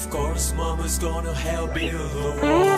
Of course, mama's gonna help build the.